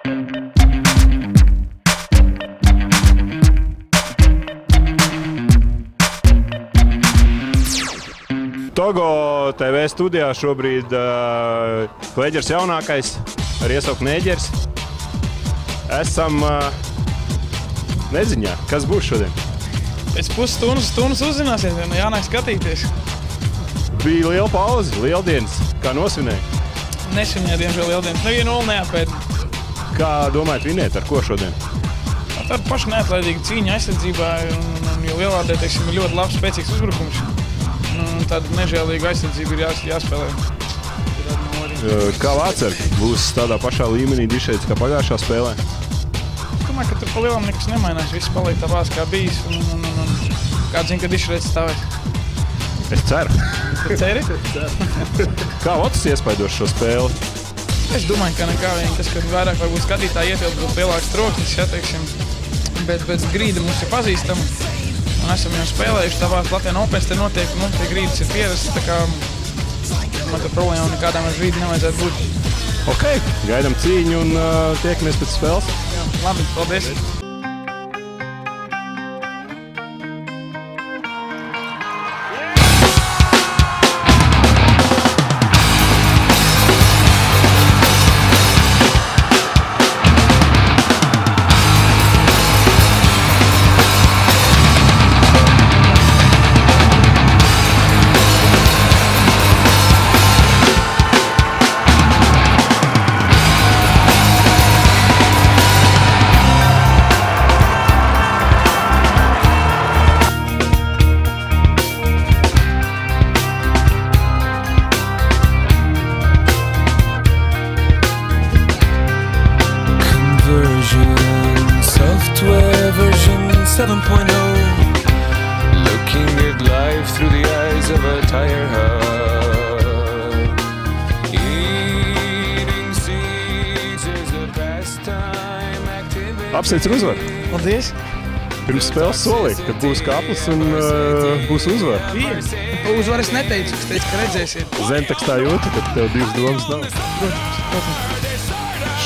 Togo TV studijā šobrīd uh, Kleģers jaunākais, ar iesauku Nēģers. Esam uh, neziņā, kas būs šodien. Pēc pusstundas, stundas uzzināsiet, vai jānāk skatīties. Bija liela pauze, lieldienas, kā nosvinēja. Nesvinēja, diemžēl, lieldienas. Nevienu nulli neapēd. Kā domājat, vinēt ar ko šodien? Tāda paša neatlaidīga cīņa aizsardzībā, un, un jo lielvārdē, teiksim, ir ļoti labs, spēcīgs uzbrukums. Un tāda nežēlīga aizsardzība ir jās, jāspēlē. Kā vācer būs tādā pašā līmenī dišēts kā pagājušā spēlē? Es domāju, ka tur pa lielam nekas nemainās. Viss paliek tāpās, kā bijis. Un, un, un, un kāds zina, kad izšreiz stāvēs. Es ceru. Tu ceri? Kā Otis iespaidos šo spēli? Es domāju, ka nekā vien tas, ka vairāk varbūt skatītāji ietilpt, būtu lielāks troksnis, ja teiksim. Bet, bet grīda mums ir pazīstama. Un esam jau spēlējuši tavās Latvijas Opens, te notiek, nu, tie grīdas ir pierastas, tā kā man tur problēma nekādām ar grīdu nevajadzētu būt. Ok, gaidām cīņu un uh, tiekamies pēc spēles. Jā, labi, paldies! 7.0. Looking at life through the eyes of a tire hub. Eating seeds is a pastime activity. Apsveic ar uzvaru! Paldies! Pirms spēles solīja, ka būs kaplis un uh, būs uzvara. Uzvaru es neteicu, es teicu, ka redzēsiet. Zemtekstā jūti, ka tev divas domas nav. Protams, protams.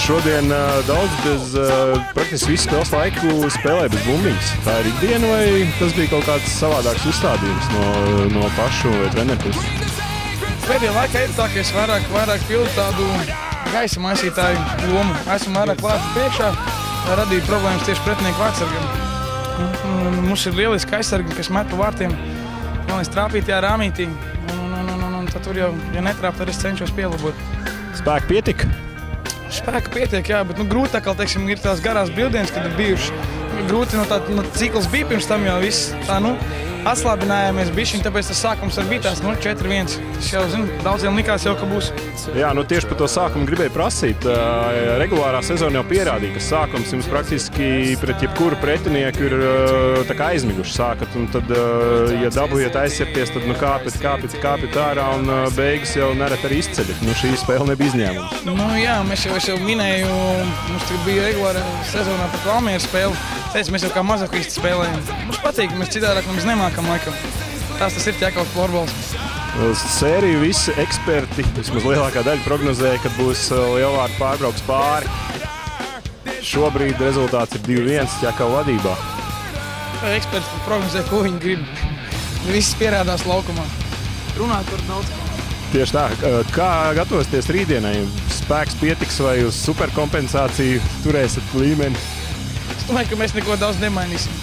Šodien uh, daudz bez, uh, praktiski visu spēles laiku spēlēja bez bumbiņas. Tā ir ikdiena vai tas bija kaut kāds savādāks uzstādījums no, no pašu vai treneru puses? Pēdējā laikā ir tā, ka es vairāk, vairāk pildu tādu gaisa maisītāju lomu. Esmu vairāk klāts priekšā, lai radītu problēmas tieši pretinieku un Mums ir lieliski aizsargi, kas met pa vārtiem. Galvenais trāpīt tajā rāmītī. Un, un, un, un, un tad tur jau, ja netrāp, tad es cenšos pielabot. Spēka pietika. Spēka pietiek, jā, bet nu, grūti kā, teiksim, ir tās garās brīvdienas, kad ir bijuši. Grūti no tā, no cikls bija pirms tam jau viss tā, nu, atslābinājāmies bišķiņ, tāpēc tas sākums ar bija tās, nu, 4-1. Tas jau, zinu, daudziem likās jau, ka būs. Jā, nu tieši par to sākumu gribēju prasīt. Regulārā sezona jau pierādīja, ka sākums jums praktiski pret jebkuru pretinieku ir tā kā aizmiguši sākat. Un tad, ja dabūjāt aizsepties, tad nu kāpēc, kāpēc, kāpēc ārā un beigas jau neret arī izceļat. Nu šī spēle nebija izņēmums. Nu, jā, mēs jau, es jau minēju, mums bija regulāra sezonā pat Valmieras spēle. Teicu, mēs jau kā mazakisti spēlējam. Mums patīk, mēs citādāk mums nemākam laikam. Tās tas ir ķekals florbols. Sēriju visi eksperti, vismaz lielākā daļa, prognozēja, ka būs uh, lielvārdu pārbrauks pāri. Šobrīd rezultāts ir 2-1 ķekā vadībā. Eksperti prognozē, ko viņi grib. Viss pierādās laukumā. Runāt par daudz. Tieši tā, uh, kā gatavosties rītdienai? Spēks pietiks vai uz superkompensāciju turēsiet līmeni? Domāju, ka mēs neko daudz nemainīsim.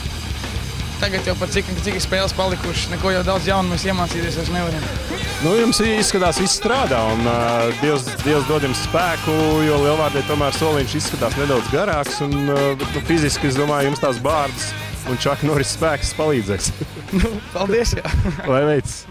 Tagad jau par cik, cik spēles palikušas, neko jau daudz jaunu mēs iemācīties vairs nevaram. Nu, jums izskatās, viss strādā, un uh, Dievs, Dievs dod jums spēku, jo lielvārdē tomēr soliņš izskatās nedaudz garāks, un uh, nu, fiziski, es domāju, jums tās bārdas un Čaka Noris spēks palīdzēs. Nu, paldies! Jā. Lai veids!